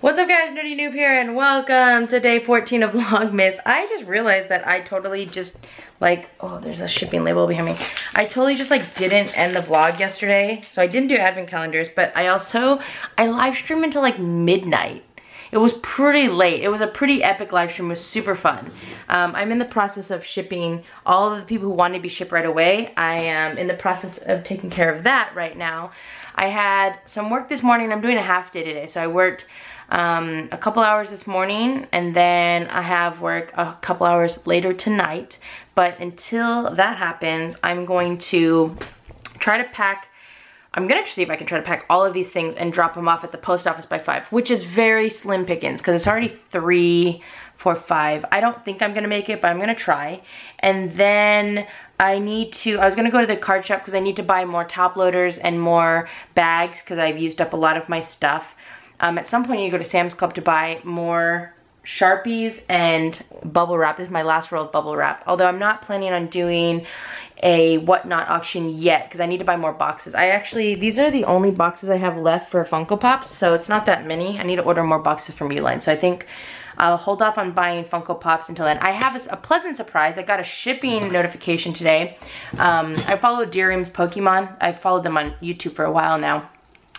What's up guys, Nerdy Newb here and welcome to day 14 of Vlogmas. I just realized that I totally just like, oh there's a shipping label behind me. I totally just like didn't end the vlog yesterday. So I didn't do advent calendars, but I also, I live streamed until like midnight. It was pretty late. It was a pretty epic live stream. It was super fun. Um, I'm in the process of shipping all of the people who wanted to be shipped right away. I am in the process of taking care of that right now. I had some work this morning. I'm doing a half day today. So I worked um, a couple hours this morning and then I have work a couple hours later tonight. But until that happens, I'm going to try to pack I'm gonna see if I can try to pack all of these things and drop them off at the post office by five, which is very slim pickings because it's already three, four, five. I don't think I'm gonna make it, but I'm gonna try. And then I need to, I was gonna go to the card shop because I need to buy more top loaders and more bags because I've used up a lot of my stuff. Um, at some point you go to Sam's Club to buy more Sharpies and bubble wrap. This is my last roll of bubble wrap. Although I'm not planning on doing a whatnot auction yet because I need to buy more boxes. I actually, these are the only boxes I have left for Funko Pops, so it's not that many. I need to order more boxes from Uline. So I think I'll hold off on buying Funko Pops until then. I have a, a pleasant surprise. I got a shipping notification today. Um, I follow Deeream's Pokemon. I've followed them on YouTube for a while now.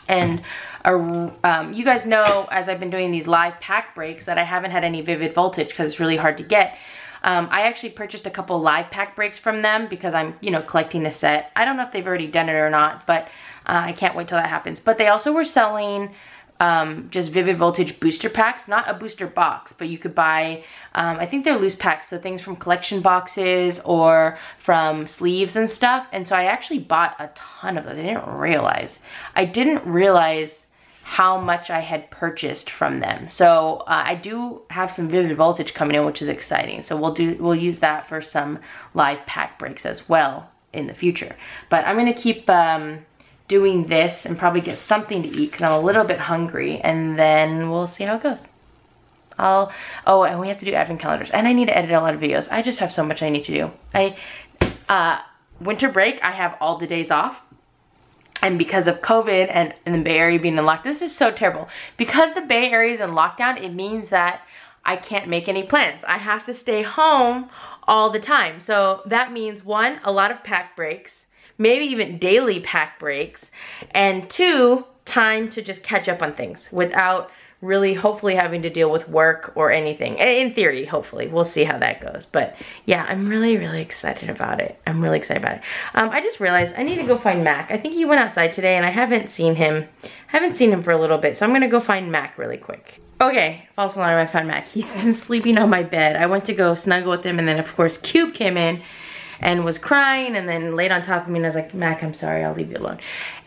And uh, um, you guys know, as I've been doing these live pack breaks, that I haven't had any Vivid Voltage because it's really hard to get. Um, I actually purchased a couple live pack breaks from them because I'm, you know, collecting the set. I don't know if they've already done it or not, but uh, I can't wait till that happens. But they also were selling um, just Vivid Voltage booster packs, not a booster box, but you could buy, um, I think they're loose packs, so things from collection boxes or from sleeves and stuff. And so I actually bought a ton of those. I didn't realize. I didn't realize how much I had purchased from them. So uh, I do have some Vivid Voltage coming in, which is exciting. So we'll do we'll use that for some live pack breaks as well in the future. But I'm gonna keep um, doing this and probably get something to eat because I'm a little bit hungry and then we'll see how it goes. I'll, oh, and we have to do advent calendars and I need to edit a lot of videos. I just have so much I need to do. I, uh, winter break, I have all the days off and because of COVID and, and the Bay Area being in lockdown, this is so terrible. Because the Bay Area is in lockdown, it means that I can't make any plans. I have to stay home all the time. So that means one, a lot of pack breaks, maybe even daily pack breaks, and two, time to just catch up on things without really hopefully having to deal with work or anything. In theory, hopefully. We'll see how that goes. But yeah, I'm really, really excited about it. I'm really excited about it. Um, I just realized I need to go find Mac. I think he went outside today and I haven't seen him. haven't seen him for a little bit. So I'm going to go find Mac really quick. Okay, false alarm, I found Mac. He's been sleeping on my bed. I went to go snuggle with him and then of course Cube came in and was crying and then laid on top of me and I was like, Mac, I'm sorry, I'll leave you alone.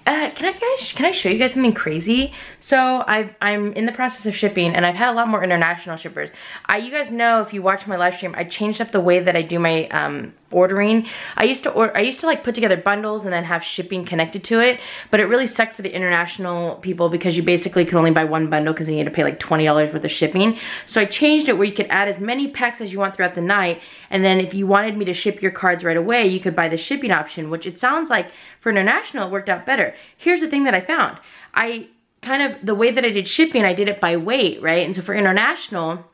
Uh, can I guys, can I show you guys something crazy? So i am in the process of shipping and I've had a lot more international shippers. I, you guys know if you watch my live stream, I changed up the way that I do my um, ordering. I used to or I used to like put together bundles and then have shipping connected to it, but it really sucked for the international people because you basically could only buy one bundle because you need to pay like $20 worth of shipping. So I changed it where you could add as many packs as you want throughout the night and then if you wanted me to ship your cards right away, you could buy the shipping option, which it sounds like for international, it worked out better. Here's the thing that I found. I kind of, the way that I did shipping, I did it by weight, right? And so for international,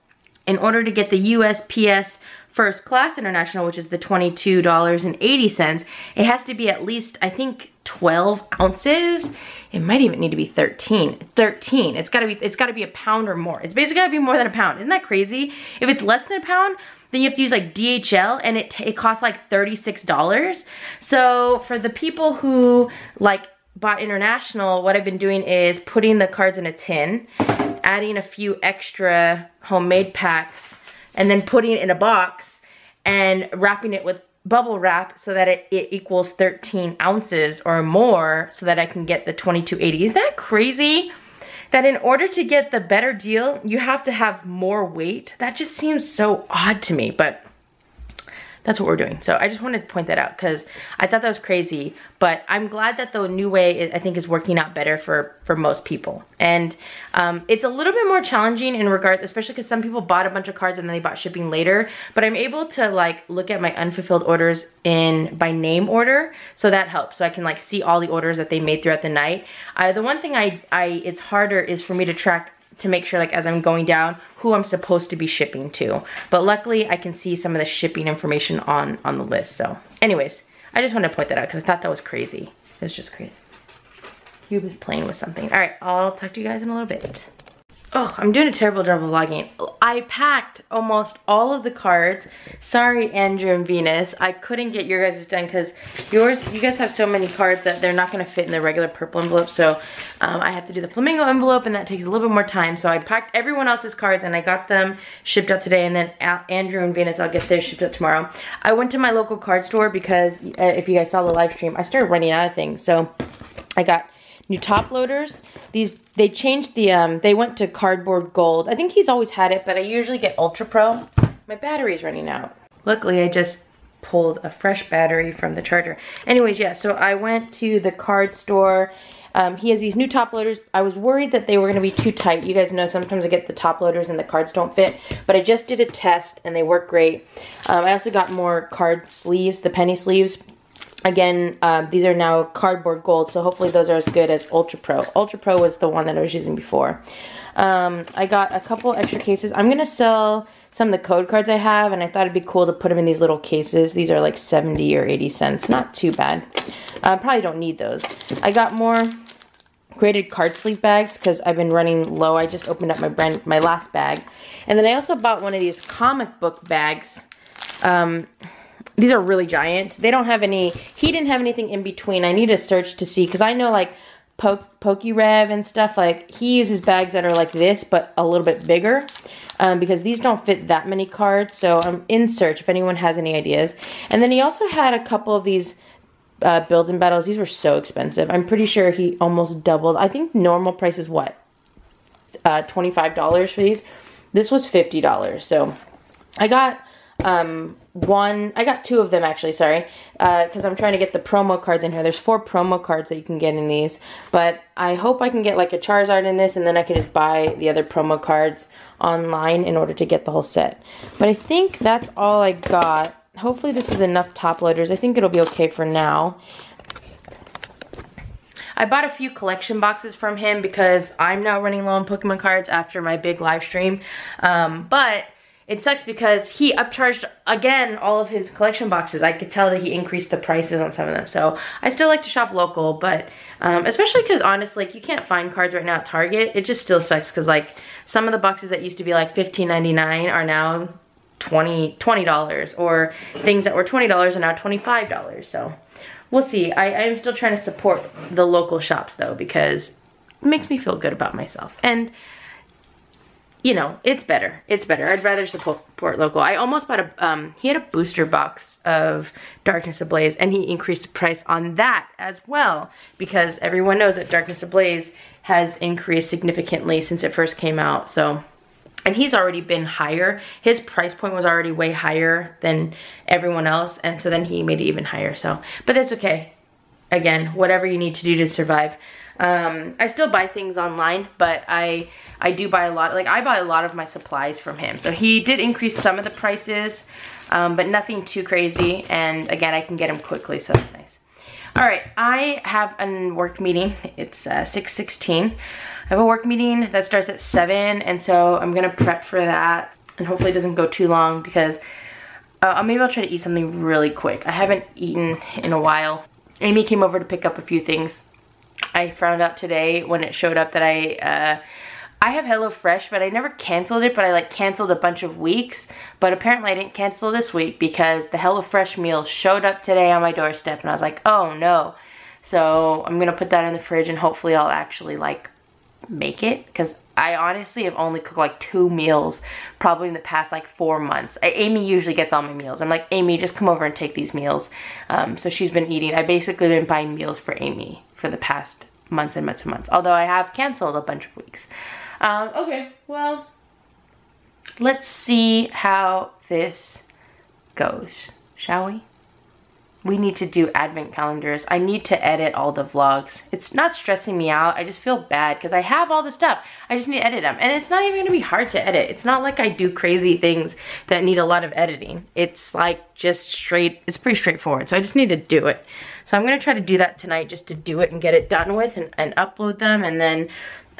in order to get the USPS first class international, which is the $22.80, it has to be at least, I think, 12 ounces. It might even need to be 13. 13. It's gotta be, it's gotta be a pound or more. It's basically gotta be more than a pound. Isn't that crazy? If it's less than a pound, then you have to use like DHL and it, it costs like $36. So for the people who like bought international, what I've been doing is putting the cards in a tin, adding a few extra homemade packs, and then putting it in a box and wrapping it with bubble wrap so that it, it equals 13 ounces or more so that I can get the 2280. Is that crazy? that in order to get the better deal, you have to have more weight. That just seems so odd to me, but that's what we're doing. So I just wanted to point that out because I thought that was crazy, but I'm glad that the new way is, I think is working out better for, for most people. And um, it's a little bit more challenging in regards, especially because some people bought a bunch of cards and then they bought shipping later, but I'm able to like look at my unfulfilled orders in by name order. So that helps. So I can like see all the orders that they made throughout the night. Uh, the one thing I, I, it's harder is for me to track to make sure like as I'm going down who I'm supposed to be shipping to. But luckily I can see some of the shipping information on, on the list. So anyways, I just wanted to point that out because I thought that was crazy. It was just crazy. Cube is playing with something. All right, I'll talk to you guys in a little bit. Oh, I'm doing a terrible job of vlogging. I packed almost all of the cards. Sorry, Andrew and Venus. I couldn't get your guys' done because yours, you guys have so many cards that they're not gonna fit in the regular purple envelope. So um, I have to do the flamingo envelope and that takes a little bit more time. So I packed everyone else's cards and I got them shipped out today. And then Andrew and Venus, I'll get theirs shipped out tomorrow. I went to my local card store because uh, if you guys saw the live stream, I started running out of things. So I got new top loaders. These, they changed the, um, they went to cardboard gold. I think he's always had it, but I usually get Ultra Pro. My battery's running out. Luckily, I just pulled a fresh battery from the charger. Anyways, yeah, so I went to the card store. Um, he has these new top loaders. I was worried that they were going to be too tight. You guys know sometimes I get the top loaders and the cards don't fit. But I just did a test and they work great. Um, I also got more card sleeves, the penny sleeves. Again, um, these are now cardboard gold, so hopefully those are as good as Ultra Pro. Ultra Pro was the one that I was using before. Um, I got a couple extra cases. I'm going to sell some of the code cards I have, and I thought it'd be cool to put them in these little cases. These are like 70 or 80 cents. Not too bad. Uh, probably don't need those. I got more graded card sleeve bags because I've been running low. I just opened up my brand, my last bag. And then I also bought one of these comic book bags. Um, these are really giant. They don't have any, he didn't have anything in between. I need to search to see, because I know like po PokeRev and stuff, like he uses bags that are like this, but a little bit bigger. Um, because these don't fit that many cards. So I'm in search if anyone has any ideas. And then he also had a couple of these uh, Build & Battles. These were so expensive. I'm pretty sure he almost doubled. I think normal price is what? Uh, $25 for these. This was $50. So I got um, one, I got two of them actually, sorry, Uh, because uh, I'm trying to get the promo cards in here. There's four promo cards that you can get in these, but I hope I can get like a Charizard in this and then I can just buy the other promo cards online in order to get the whole set. But I think that's all I got. Hopefully this is enough top loaders. I think it'll be okay for now. I bought a few collection boxes from him because I'm now running low on Pokemon cards after my big live stream. Um, but it sucks because he upcharged, again, all of his collection boxes. I could tell that he increased the prices on some of them. So I still like to shop local, but um, especially because honestly, like, you can't find cards right now at Target. It just still sucks because like some of the boxes that used to be like $15.99 are now 20 $20 or things that were $20 are now $25. So we'll see. I, I'm still trying to support the local shops though because it makes me feel good about myself. And you know, it's better. It's better. I'd rather support local. I almost bought a, um, he had a booster box of Darkness Ablaze and he increased the price on that as well because everyone knows that Darkness Ablaze has increased significantly since it first came out. So, and he's already been higher. His price point was already way higher than everyone else. And so then he made it even higher. So, but that's okay. Again, whatever you need to do to survive. Um, I still buy things online, but I I do buy a lot, like I buy a lot of my supplies from him. So he did increase some of the prices, um, but nothing too crazy. And again, I can get them quickly, so that's nice. All right, I have a work meeting. It's uh, 6.16. I have a work meeting that starts at 7, and so I'm gonna prep for that. And hopefully it doesn't go too long because uh, maybe I'll try to eat something really quick. I haven't eaten in a while. Amy came over to pick up a few things. I found out today when it showed up that I uh, I have HelloFresh, but I never canceled it, but I like canceled a bunch of weeks. But apparently I didn't cancel this week because the HelloFresh meal showed up today on my doorstep and I was like, oh no. So I'm gonna put that in the fridge and hopefully I'll actually like make it because I honestly have only cooked like two meals probably in the past like four months. I, Amy usually gets all my meals. I'm like, Amy, just come over and take these meals. Um, so she's been eating. I basically been buying meals for Amy for the past months and months and months. Although I have canceled a bunch of weeks. Um, okay, well, let's see how this goes, shall we? we need to do advent calendars. I need to edit all the vlogs. It's not stressing me out. I just feel bad because I have all the stuff. I just need to edit them. And it's not even gonna be hard to edit. It's not like I do crazy things that need a lot of editing. It's like just straight, it's pretty straightforward. So I just need to do it. So I'm gonna try to do that tonight just to do it and get it done with and, and upload them. And then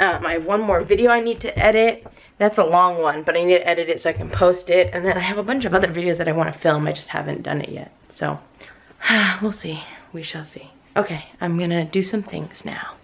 um, I have one more video I need to edit. That's a long one, but I need to edit it so I can post it. And then I have a bunch of other videos that I wanna film. I just haven't done it yet, so. we'll see. We shall see. Okay, I'm gonna do some things now.